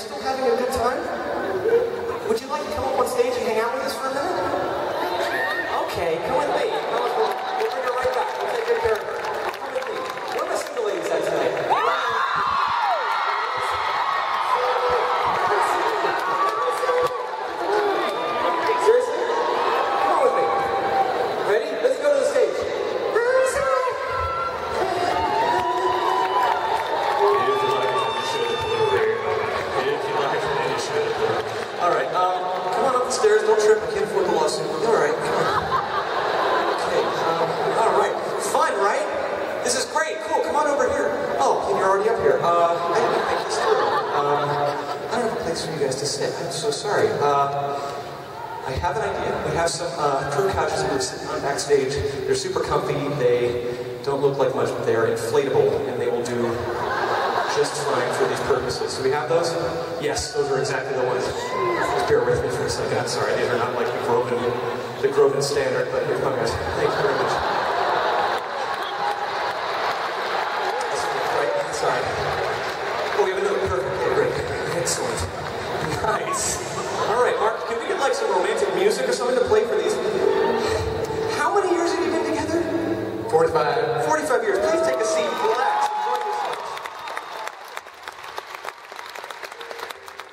esto, Javier? Come on up the stairs. Don't trip. I can't afford the lawsuit. All right. Okay, um, all right. Fun, right? This is great. Cool. Come on over here. Oh, you're already up here. Uh, I. Um, I don't have a place for you guys to sit. I'm so sorry. Uh, I have an idea. We have some uh, crew couches that we're sitting on backstage. They're super comfy. They don't look like much, but they are inflatable, and they just fine for these purposes. So we have those? Yes, those are exactly the ones. Just bear with me for a second. I'm sorry, these are not like the Groban, the Groban standard, but here come guys. Thank you very much. This one is right inside. Oh, we have another perfect. Okay, great. Excellent. Nice. All right, Mark, can we get like some romantic music or something to play for these? How many years have you been together? 45. 45 years. Please take a seat. Relax. Enjoy yourselves.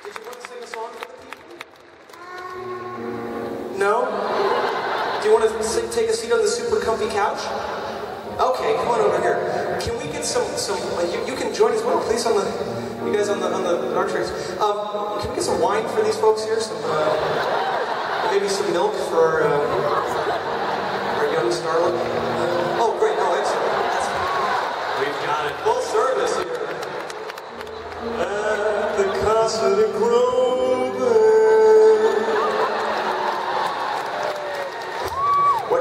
Did you want to sing a song for the people? No? Do you want to sit, take a seat on the super comfy couch? Okay, come on over here. Can we get some, some, like, you, you can join as well, please, on the, you guys on the, on the dark tracks. Um, can we get some wine for these folks here? Some, uh, maybe some milk for, uh, our young starlet? Oh, great, no, excellent. That's, we've got it. Full service here. At the Casa de Groban.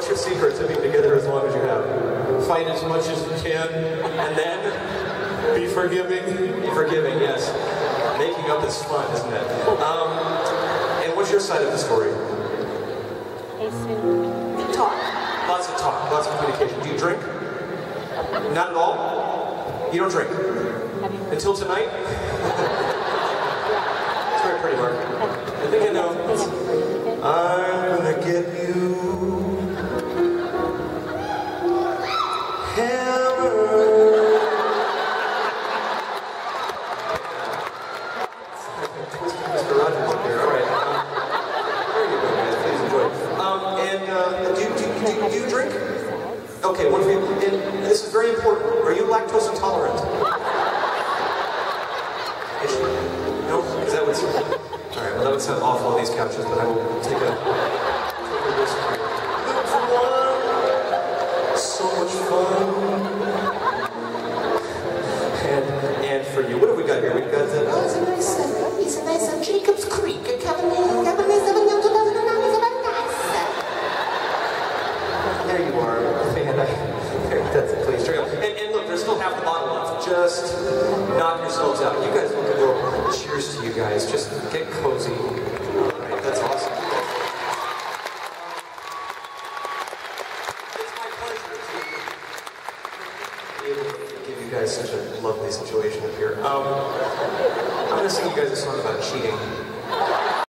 What's your secret to being together as long as you have? Fight as much as you can. And then Be forgiving. be forgiving, yes. Making up is fun, isn't it? Um, and what's your side of the story? Talk. Lots of talk, lots of communication. Do you drink? Not at all? You don't drink? Until tonight? it's very pretty, Mark. I think I know. I'm do, you drink? Okay, one for you. And this is very important. Are you lactose intolerant? Is? No? Because that would. All right. Well, that would sound awful on these couches, but I will take a. So much fun. And and for you, what have we got here? We've got the. Just knock yourselves out. You guys look a little. Cheers to you guys. Just get cozy. That's awesome. It's my pleasure to give you guys such a lovely situation up here. Um, I'm going to sing you guys a song about cheating.